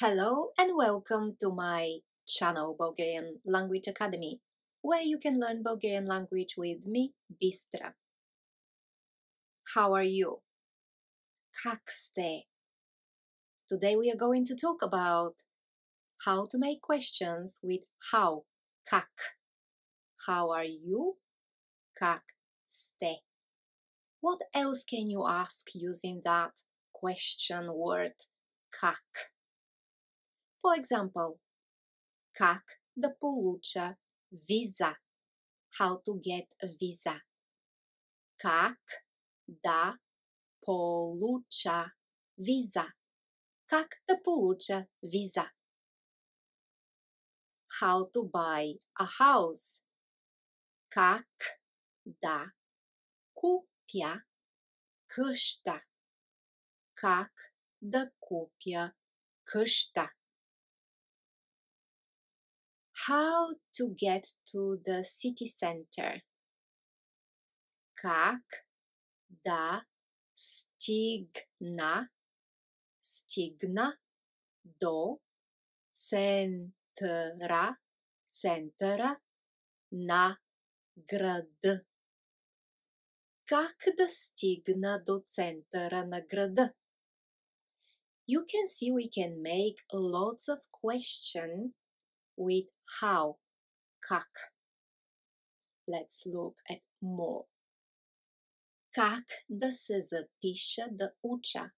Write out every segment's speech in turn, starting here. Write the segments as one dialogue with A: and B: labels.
A: Hello and welcome to my channel Bulgarian Language Academy, where you can learn Bulgarian language with me, Bistra. How are you? Как сте? Today we are going to talk about how to make questions with how, как. How are you? Как сте? What else can you ask using that question word, как? For example, как да получа виза? How to get a visa? Как да получа виза? Как да получа виза? How to buy a house? Как да купя къща? Как да купя къща? how to get to the city center. Как да стигна, стигна до центъра, центъра на града. Как да стигна до центъра на града? You can see we can make lots of questions with how, как. Let's look at more. Как да се запиша да уча?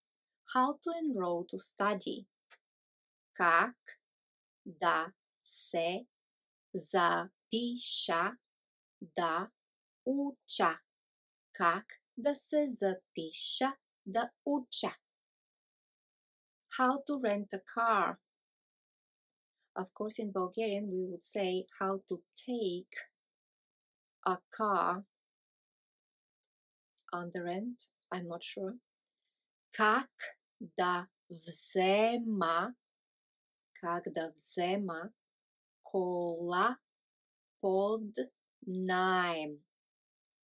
A: How to enroll to study. Как да се запиша да уча? Как да се запиша да уча? How to rent a car. Of course, in Bulgarian, we would say how to take a car on the rent. I'm not sure. Как да взема, как да взема кола под найем.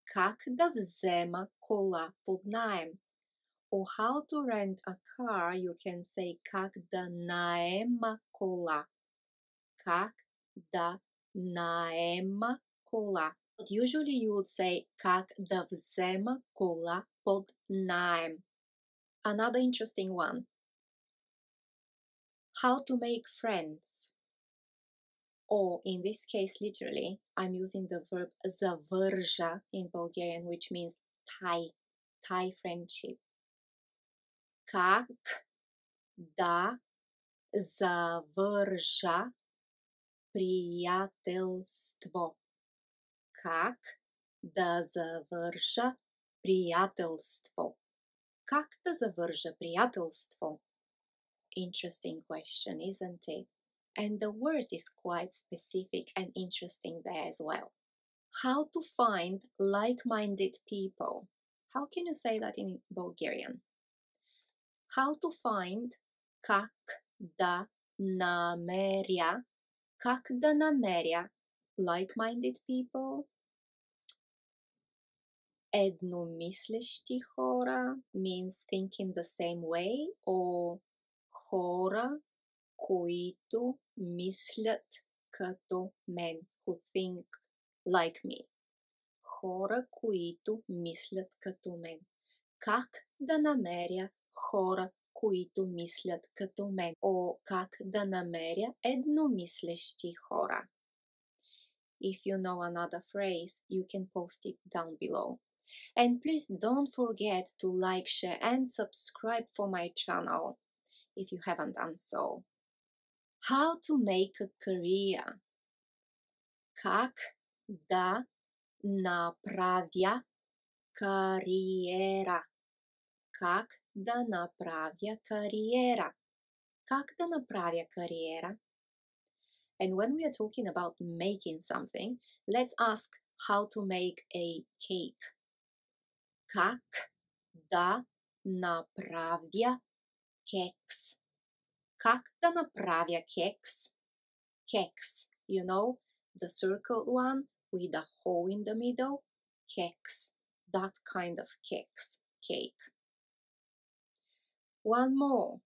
A: Как да взема кола под найем. Or how to rent a car, you can say как да наема кола как, да, наема кола. But usually you would say как да взема кола под наем. Another interesting one. How to make friends. Or in this case, literally, I'm using the verb zavrja in Bulgarian, which means tie, tie friendship. Как да завържа приятелство. Как да завърша приятелство? Как да завържа приятелство? Interesting question, isn't it? And the word is quite specific and interesting there as well. How to find like minded people? How can you say that in Bulgarian? How to find как да намеря Как да намеря like-minded people? Едномислещи хора means thinking the same way or хора, които мислят като мен, who think like me. Хора, които мислят като мен. Как да намеря хора, които мислят като мен. О, как да намеря едномислещи хора. If you know another phrase, you can post it down below. And please don't forget to like, share, and subscribe for my channel if you haven't done so. How to make a career. Как да направя кариера. Как да направя кариера. Как да направя кариера? And when we are talking about making something, let's ask how to make a cake. Как да направя кекс? Как да направя кекс? Кекс, you know, the circle one with a hole in the middle? Keks, that kind of keks, cake. One more.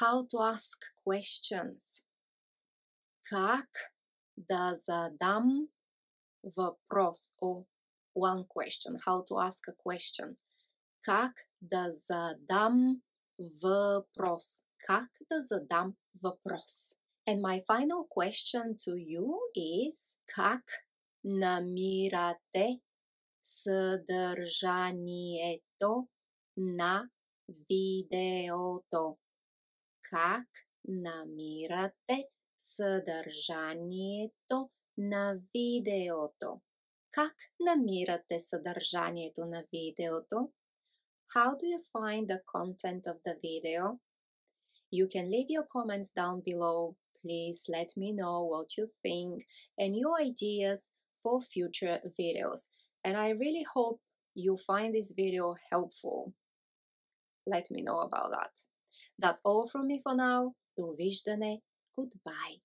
A: how to ask questions. Как да задам въпрос or one question, how to ask a question. Как да задам въпрос. Как да задам въпрос. And my final question to you is как намирате съдържанието на видеото? Как намирате съдържанието на видеото? Как намирате съдържанието на видеото? How do you find the content of the video? You can leave your comments down below. Please let me know what you think and your ideas for future videos. And I really hope you find this video helpful. let me know about that. That's all from me for now. Do wish goodbye.